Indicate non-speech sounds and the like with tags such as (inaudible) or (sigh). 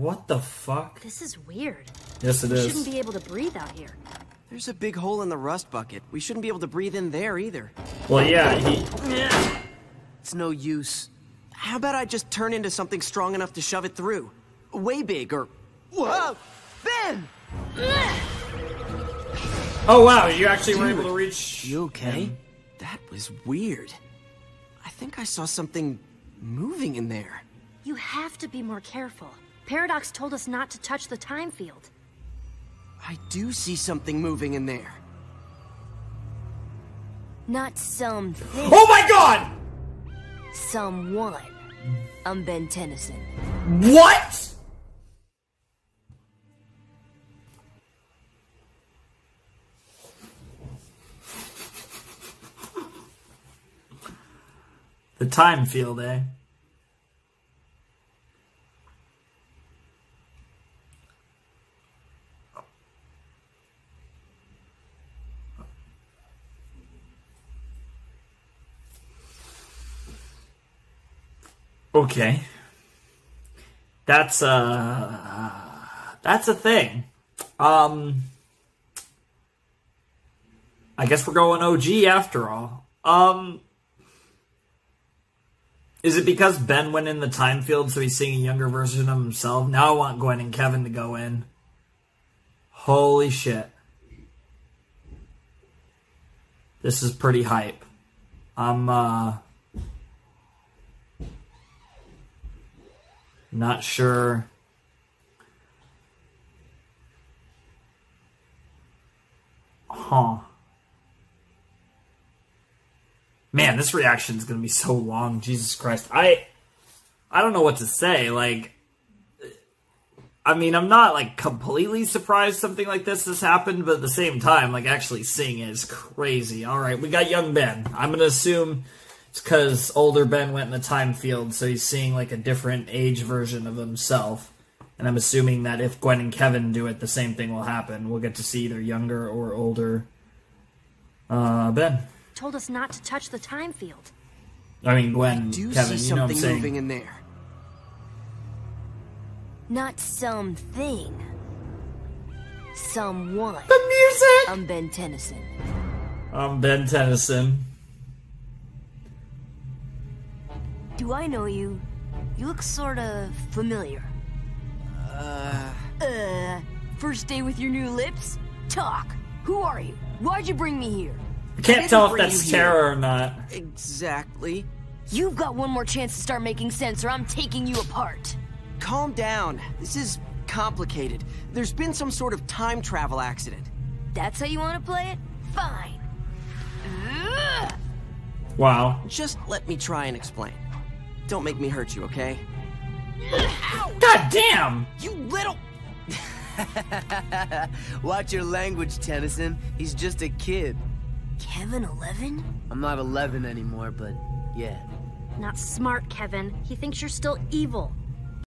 What the fuck? This is weird. Yes, it we is. shouldn't be able to breathe out here. There's a big hole in the rust bucket. We shouldn't be able to breathe in there either. Well, yeah, he. It's no use. How about I just turn into something strong enough to shove it through? Way big or. Whoa! Ben! Oh wow, you actually were able to reach. You okay? That was weird. I think I saw something moving in there. You have to be more careful. Paradox told us not to touch the time field. I do see something moving in there. Not some. Oh my god! Someone. I'm Ben Tennyson. What? The time field, eh? Okay. That's uh that's a thing. Um I guess we're going OG after all. Um Is it because Ben went in the time field so he's seeing a younger version of himself? Now I want Gwen and Kevin to go in. Holy shit. This is pretty hype. I'm uh Not sure. Huh. Man, this reaction is going to be so long. Jesus Christ. I I don't know what to say. Like I mean, I'm not like completely surprised something like this has happened, but at the same time, like actually seeing it is crazy. All right, we got young Ben. I'm going to assume it's because older Ben went in the time field, so he's seeing like a different age version of himself. And I'm assuming that if Gwen and Kevin do it, the same thing will happen. We'll get to see either younger or older uh, Ben. Told us not to touch the time field. I mean, Gwen, I Do Kevin, see you know what I'm something moving saying? in there. Not something. Someone. The music! I'm Ben Tennyson. I'm Ben Tennyson. Do I know you? You look sort of familiar. Uh. Uh, first day with your new lips? Talk. Who are you? Why'd you bring me here? I can't didn't tell if that's you here. Or not. Exactly. You've got one more chance to start making sense, or I'm taking you apart. Calm down. This is complicated. There's been some sort of time travel accident. That's how you want to play it? Fine. Ugh. Wow. Just let me try and explain. Don't make me hurt you, okay? God damn! You little. (laughs) Watch your language, Tennyson. He's just a kid. Kevin 11? I'm not 11 anymore, but yeah. Not smart, Kevin. He thinks you're still evil.